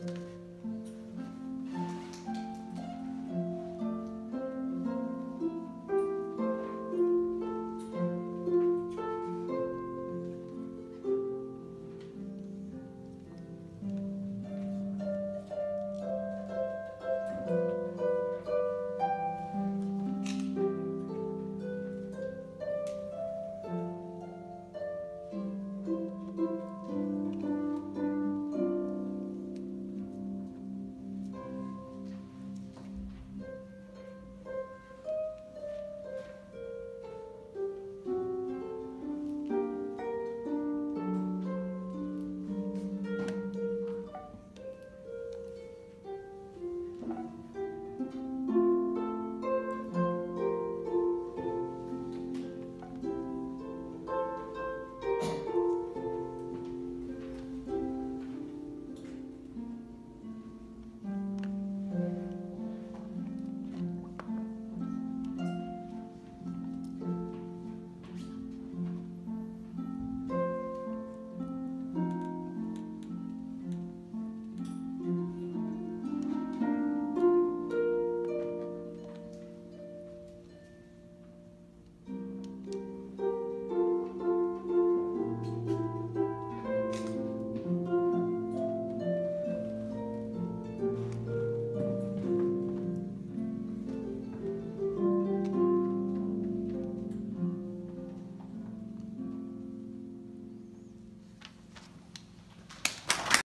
Mm-hmm.